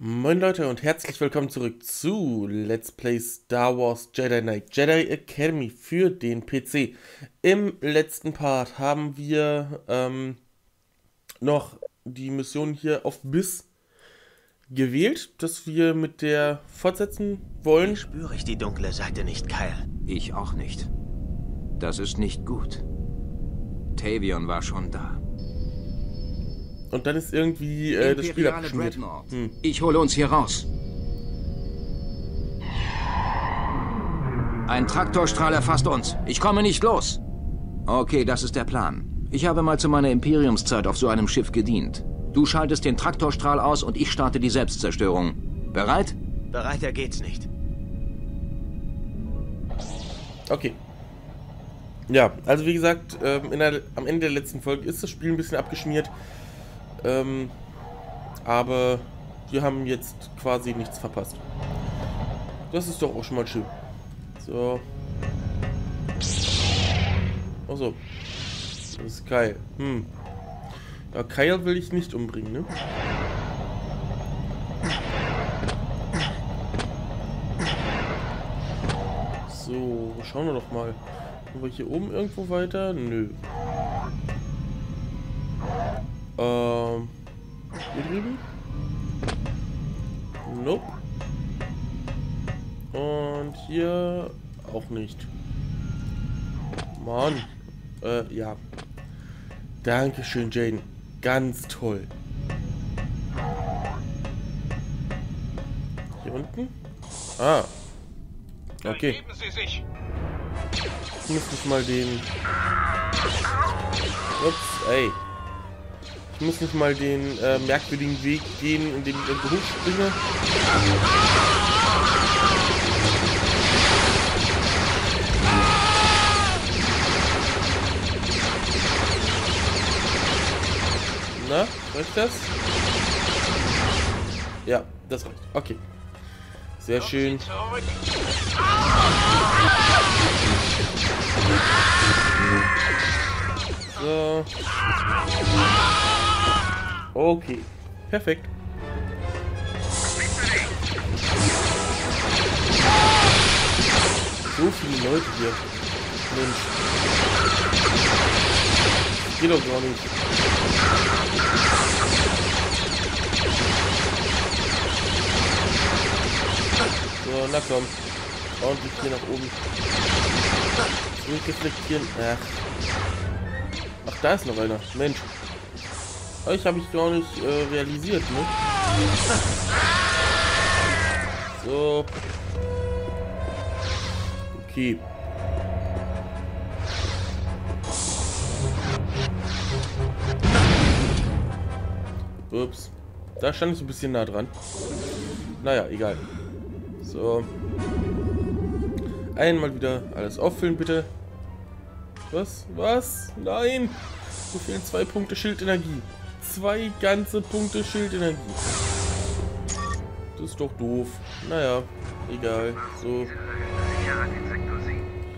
Moin Leute und herzlich willkommen zurück zu Let's Play Star Wars Jedi Knight Jedi Academy für den PC. Im letzten Part haben wir ähm, noch die Mission hier auf Biss gewählt, dass wir mit der fortsetzen wollen. Hier spüre ich die dunkle Seite nicht, Kyle. Ich auch nicht. Das ist nicht gut. Tavion war schon da. Und dann ist irgendwie äh, das Spiel abgeschmiert. Hm. Ich hole uns hier raus. Ein Traktorstrahl erfasst uns. Ich komme nicht los. Okay, das ist der Plan. Ich habe mal zu meiner Imperiumszeit auf so einem Schiff gedient. Du schaltest den Traktorstrahl aus und ich starte die Selbstzerstörung. Bereit? Bereiter geht's nicht. Okay. Ja, also wie gesagt, ähm, in der, am Ende der letzten Folge ist das Spiel ein bisschen abgeschmiert. Ähm, aber wir haben jetzt quasi nichts verpasst. Das ist doch auch schon mal schön. So. Achso. Das ist Kyle. Hm. Ja, Kyle will ich nicht umbringen, ne? So, schauen wir doch mal. Kommen wir hier oben irgendwo weiter? Nö. Ähm. Hier drüben? Nope. Und hier auch nicht. Mann. Äh, ja. Dankeschön, Jane. Ganz toll. Hier unten? Ah. Okay. Ich muss nicht mal den. Ups, ey. Ich muss nicht mal den äh, merkwürdigen Weg gehen, indem ich irgendwo hochspringe. Na, reicht das? Ja, das reicht. Okay. Sehr schön. So. Okay. Perfekt. So viele Leute hier. Mensch. Geht doch gar nicht. So, na komm. Ordentlich hier nach oben. Zurückreflektieren. Ach. Ach, da ist noch einer. Mensch. Euch habe ich gar nicht äh, realisiert, ne? So. Okay. Ups. Da stand ich so ein bisschen nah dran. Naja, egal. So. Einmal wieder alles auffüllen, bitte. Was? Was? Nein! Mir fehlen zwei Punkte Schildenergie. Zwei ganze Punkte Schildenergie. Das ist doch doof. Naja, egal. So.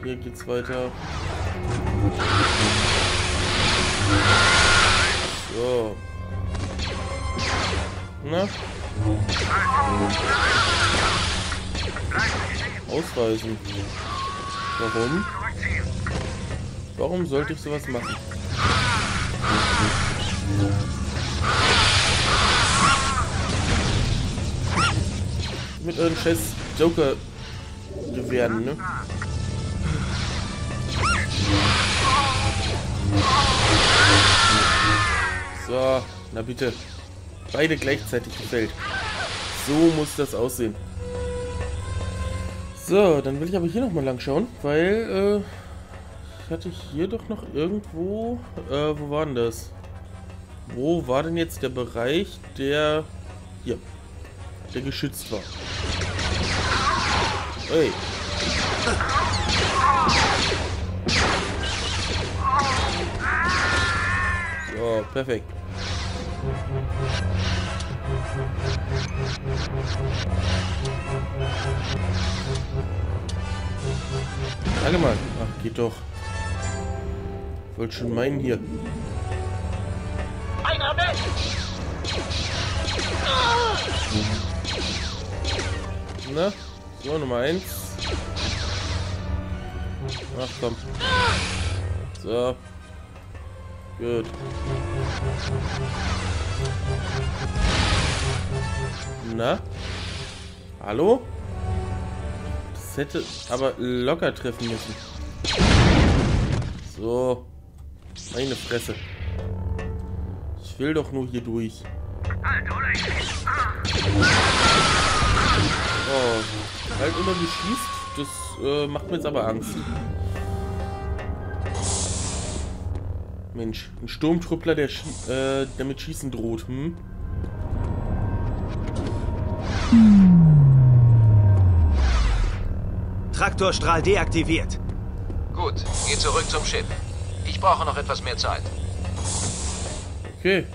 Hier geht's weiter. So. Na? Ausweisen. Warum? Warum sollte ich sowas machen? Euren scheiß Joker gewehren, ne? So, na bitte. Beide gleichzeitig gefällt. So muss das aussehen. So, dann will ich aber hier nochmal lang schauen, weil, äh, ich hatte hier doch noch irgendwo, äh, wo war denn das? Wo war denn jetzt der Bereich, der, hier, der geschützt war? Ey. So, perfekt. Sag mal. Ach, geht doch. Wollte schon meinen hier. Einer weg! Na? So, Nummer 1. Ach komm. So. Gut. Na? Hallo? Das hätte aber locker treffen müssen. So. Meine Fresse. Ich will doch nur hier durch. Oh, halt immer geschießt. Das äh, macht mir jetzt aber Angst. Mensch, ein Sturmtruppler, der, äh, der mit Schießen droht. Hm? Traktorstrahl deaktiviert. Gut, geh zurück zum Schiff. Ich brauche noch etwas mehr Zeit. Okay.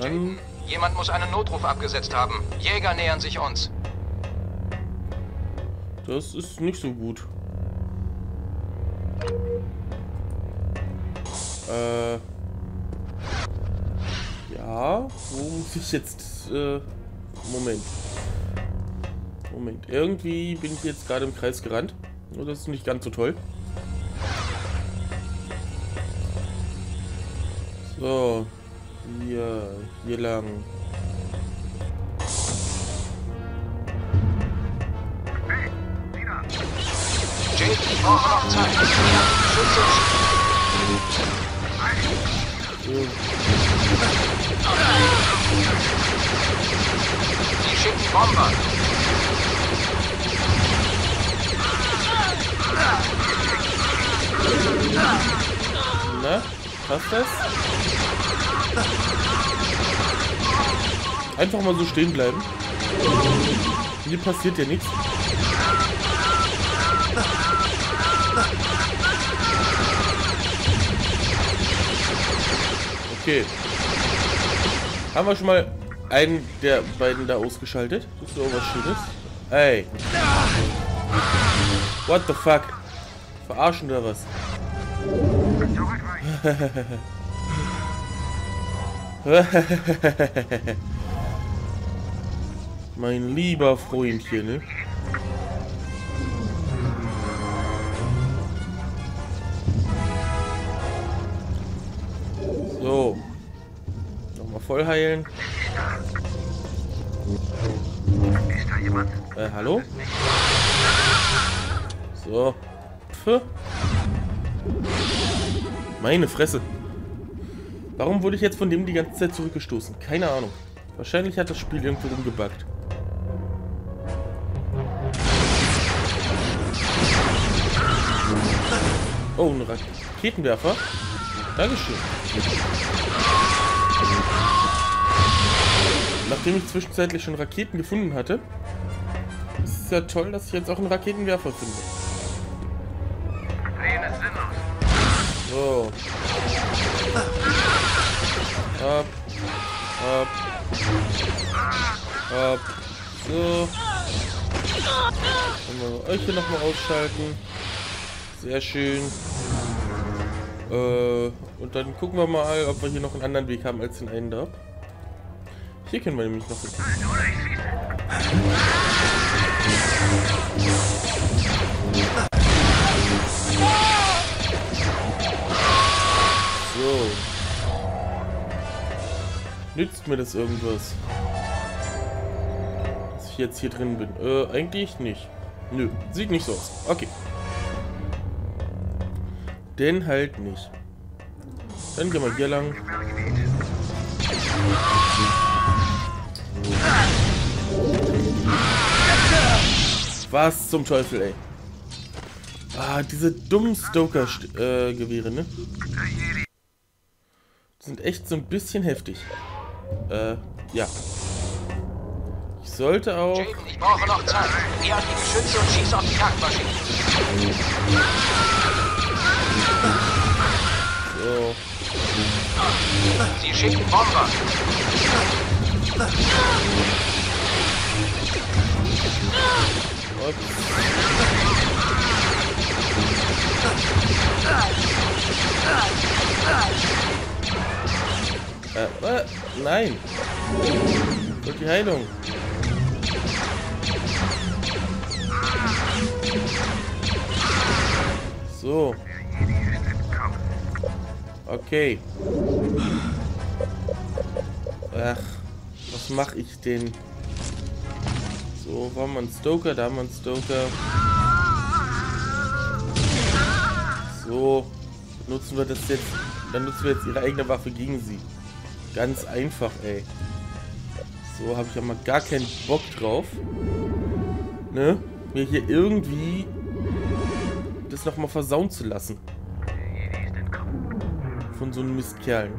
Dann. Jemand muss einen Notruf abgesetzt haben. Jäger nähern sich uns. Das ist nicht so gut. Äh. Ja, wo muss ich jetzt. Äh, Moment. Moment. Irgendwie bin ich jetzt gerade im Kreis gerannt. Und das ist nicht ganz so toll. So. Hier. Hier lang. Jake, ich brauche noch Zeit. Schütze So. Sie schicken Bomber. Na? Passt das? Einfach mal so stehen bleiben. Hier passiert ja nichts. Okay. Haben wir schon mal einen der beiden da ausgeschaltet? Das ist doch was Schönes. Ey. What the fuck? Verarschen oder was? mein lieber Freundchen, ne? So. Nochmal voll heilen. Ist da jemand? Äh, hallo? So. Pff. Meine Fresse. Warum wurde ich jetzt von dem die ganze Zeit zurückgestoßen? Keine Ahnung. Wahrscheinlich hat das Spiel irgendwo rumgebackt. Oh, ein Raketenwerfer. Dankeschön. Nachdem ich zwischenzeitlich schon Raketen gefunden hatte, ist es ja toll, dass ich jetzt auch einen Raketenwerfer finde. Ab. Ab. So. Können wir euch hier nochmal ausschalten. Sehr schön. Äh, und dann gucken wir mal, ob wir hier noch einen anderen Weg haben als den einen da. Hier können wir nämlich noch. So. Nützt mir das irgendwas? Dass ich jetzt hier drin bin? Äh, eigentlich nicht. Nö, sieht nicht so aus. Okay. Denn halt nicht. Dann gehen wir hier lang. Was zum Teufel, ey. Ah, diese dummen Stoker-Gewehre, ne? Sind echt so ein bisschen heftig. Äh, ja. Ich sollte auch... Jaden, ich brauche noch Zeit. Geh an die Geschütze und schieß auf die Jagdmaschine. So. Sie schicken Bomber. Ups. Äh, äh, nein. Und die Heilung. So. Okay. Ach, was mache ich denn? So, war man Stoker, da einen Stoker. So, nutzen wir das jetzt. Dann nutzen wir jetzt ihre eigene Waffe gegen sie. Ganz einfach, ey. So, habe ich ja mal gar keinen Bock drauf. Ne? Mir hier irgendwie das nochmal versauen zu lassen. Von so einem Mistkerlen.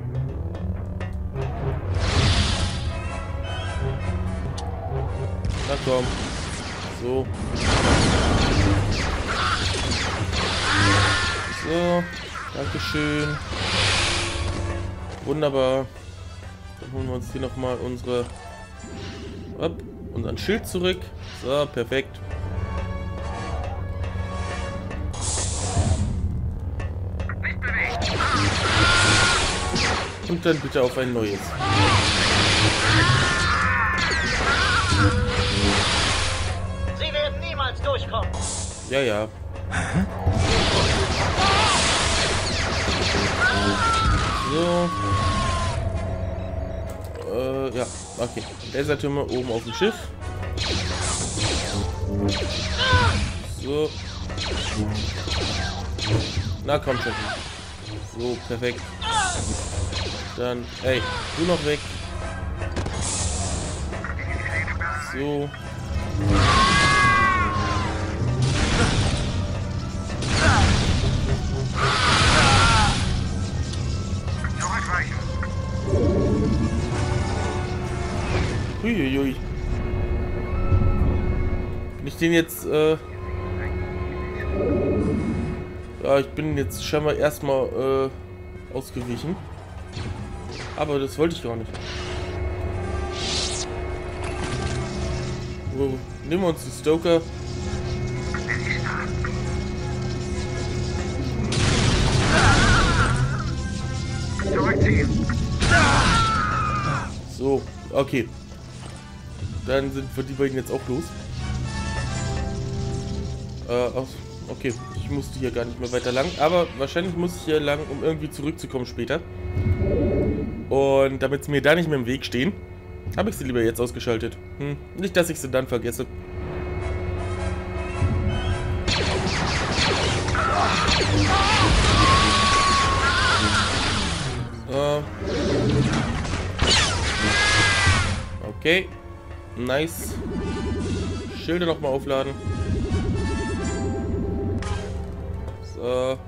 Na komm. So. So. Dankeschön. Wunderbar. Dann holen wir uns hier nochmal unsere... Hopp, unseren Schild zurück. So, perfekt. Und dann bitte auf ein neues. Sie werden niemals durchkommen. Ja, ja. So. Ja, okay. Lasertürme oben auf dem Schiff. So. Na komm schon. So, perfekt. Dann, ey, du noch weg. So. Den jetzt, äh... Ja, ich bin jetzt scheinbar erstmal, äh, ausgewichen. Aber das wollte ich gar nicht. So, nehmen wir uns die Stoker. So, okay. Dann sind wir die beiden jetzt auch los. Äh, aus, okay. Ich musste hier gar nicht mehr weiter lang. Aber wahrscheinlich muss ich hier lang, um irgendwie zurückzukommen später. Und damit sie mir da nicht mehr im Weg stehen, habe ich sie lieber jetzt ausgeschaltet. Hm, nicht, dass ich sie dann vergesse. So. Okay. Nice. Schilder nochmal aufladen. Sind.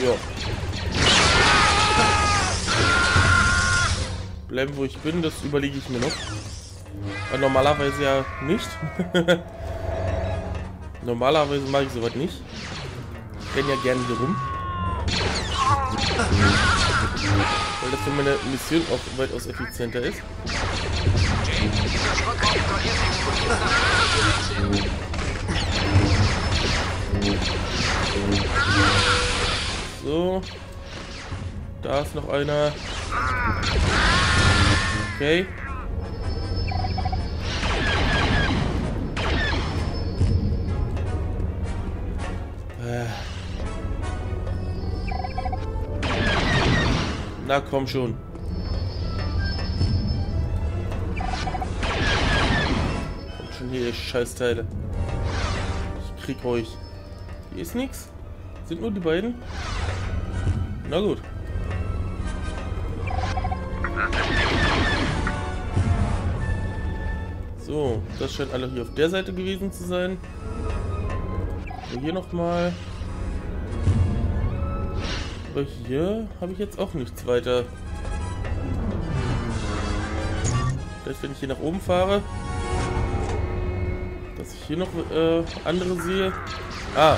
Ja. Bleiben, wo ich bin, das überlege ich mir noch. Weil normalerweise ja nicht. normalerweise mache ich sowas nicht. Ich renne ja gerne hier rum. Weil das für meine Mission auch weitaus effizienter ist. So. Da ist noch einer. Okay. Äh. Na komm schon. Schon hier, ihr Scheißteile. Ich krieg euch. Hier ist nix. Sind nur die beiden? Na gut. So, das scheint alle hier auf der Seite gewesen zu sein. Hier nochmal. Aber hier habe ich jetzt auch nichts weiter. Vielleicht, wenn ich hier nach oben fahre, hier noch äh, andere sehe. Ah,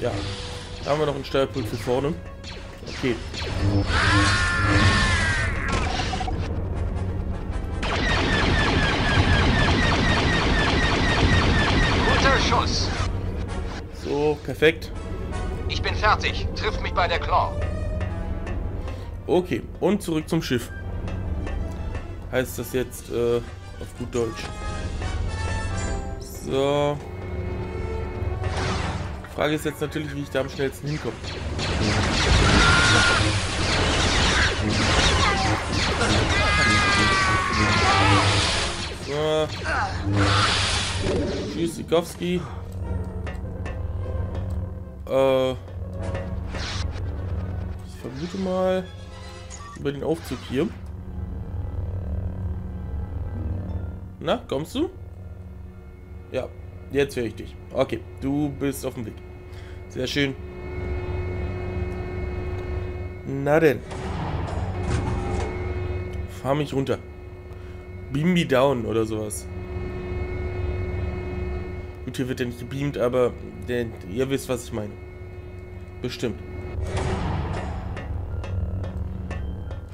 ja. Da haben wir noch einen Steuerpult für vorne. Okay. Guter Schuss. So, perfekt. Ich bin fertig. Trifft mich bei der Claw. Okay, und zurück zum Schiff. Heißt das jetzt äh, auf gut Deutsch. So. Frage ist jetzt natürlich, wie ich da am schnellsten hinkomme. So. Tschüss, Sikowski. Äh. Ich vermute mal über den Aufzug hier. Na, kommst du? Ja, jetzt höre ich dich. Okay, du bist auf dem Weg. Sehr schön. Na denn. Fahr mich runter. Beam me down oder sowas. Gut, hier wird er nicht gebeamt, aber der, ihr wisst, was ich meine. Bestimmt.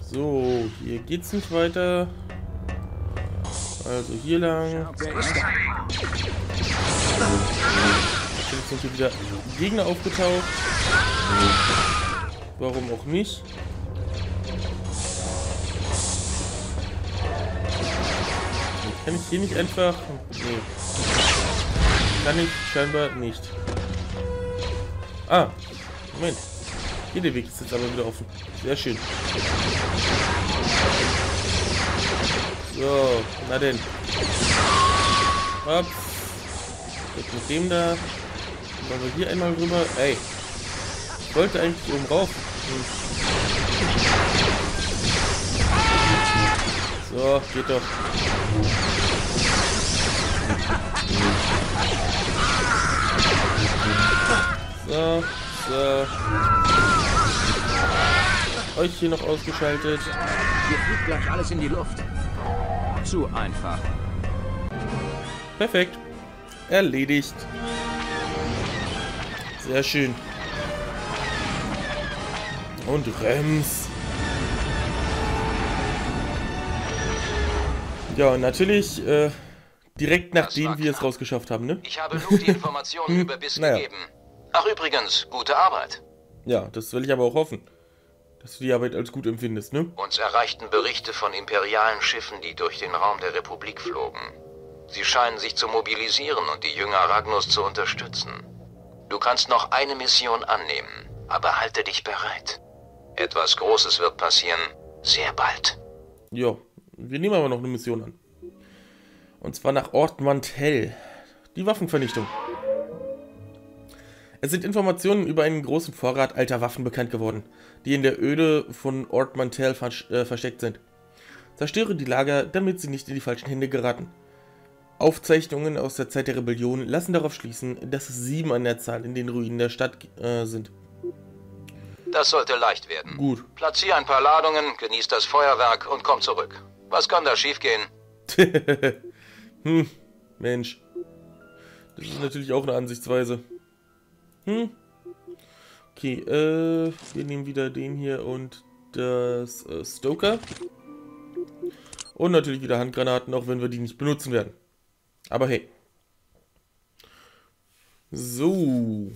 So, hier geht's nicht weiter. Also hier lang. Jetzt sind hier wieder Gegner aufgetaucht. Warum auch nicht? Kann ich hier nicht einfach... Nee. Kann ich scheinbar nicht. Ah, Moment. Hier der Weg ist jetzt aber wieder offen. Sehr schön. So, na denn. Ups. Jetzt mit dem da. Wollen wir hier einmal rüber. Ey. Ich wollte eigentlich oben rauf. Hm. So, geht doch. So, so. Euch hier noch ausgeschaltet. Hier fliegt gleich alles in die Luft. Zu einfach. Perfekt. Erledigt. Sehr schön. Und Rems. Ja, und natürlich äh, direkt nachdem wir es rausgeschafft haben, ne? Ich habe Luke die Informationen über Biss Naja. gegeben. Ach übrigens, gute Arbeit. Ja, das will ich aber auch hoffen. Dass du die Arbeit als gut empfindest, ne? Uns erreichten Berichte von imperialen Schiffen, die durch den Raum der Republik flogen. Sie scheinen sich zu mobilisieren und die Jünger Ragnus zu unterstützen. Du kannst noch eine Mission annehmen, aber halte dich bereit. Etwas Großes wird passieren, sehr bald. Ja, wir nehmen aber noch eine Mission an. Und zwar nach Ort Mantell. Die Waffenvernichtung. Es sind Informationen über einen großen Vorrat alter Waffen bekannt geworden, die in der Öde von Ort Mantell vers äh, versteckt sind. Zerstöre die Lager, damit sie nicht in die falschen Hände geraten. Aufzeichnungen aus der Zeit der Rebellion lassen darauf schließen, dass es sieben an der Zahl in den Ruinen der Stadt äh, sind. Das sollte leicht werden. Gut. Platzier ein paar Ladungen, genieß das Feuerwerk und komm zurück. Was kann da schiefgehen? hm, Mensch. Das ist natürlich auch eine Ansichtsweise. Hm. Okay, äh, wir nehmen wieder den hier und das äh, Stoker. Und natürlich wieder Handgranaten, auch wenn wir die nicht benutzen werden. Aber hey. So.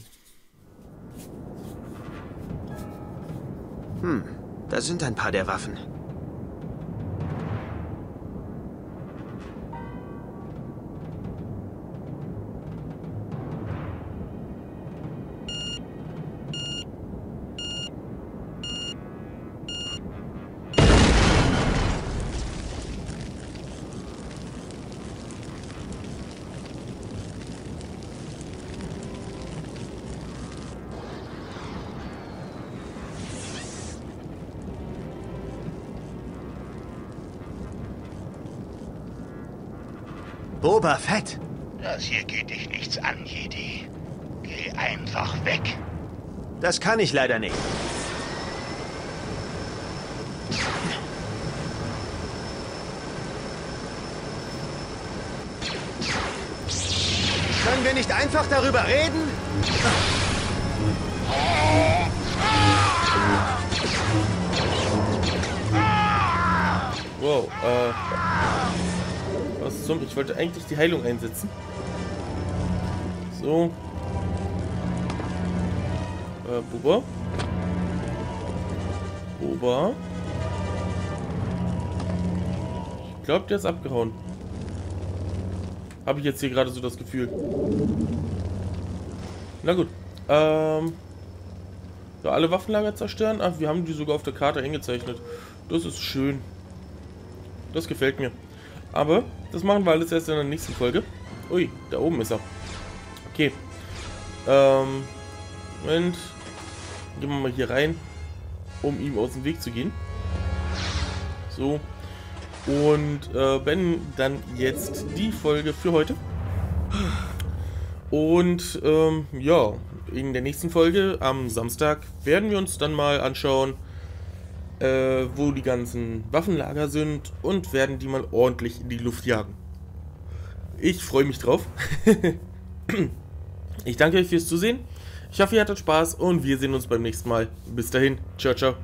Da sind ein paar der Waffen. Boba Fett. Das hier geht dich nichts an, Jedi. Geh einfach weg. Das kann ich leider nicht. Können wir nicht einfach darüber reden? Wow, äh zum... Ich wollte eigentlich die Heilung einsetzen. So. Äh, Buba. Buba. Ich glaube, der ist abgehauen. Habe ich jetzt hier gerade so das Gefühl. Na gut. Ähm... So, alle Waffenlager zerstören? Ach, wir haben die sogar auf der Karte eingezeichnet. Das ist schön. Das gefällt mir. Aber das machen wir alles erst in der nächsten Folge. Ui, da oben ist er. Okay. Ähm. Moment. Gehen wir mal hier rein, um ihm aus dem Weg zu gehen. So. Und äh, beenden dann jetzt die Folge für heute. Und ähm, ja, in der nächsten Folge am Samstag werden wir uns dann mal anschauen, äh, wo die ganzen Waffenlager sind und werden die mal ordentlich in die Luft jagen. Ich freue mich drauf. ich danke euch fürs Zusehen. Ich hoffe, ihr hattet Spaß und wir sehen uns beim nächsten Mal. Bis dahin. Ciao, ciao.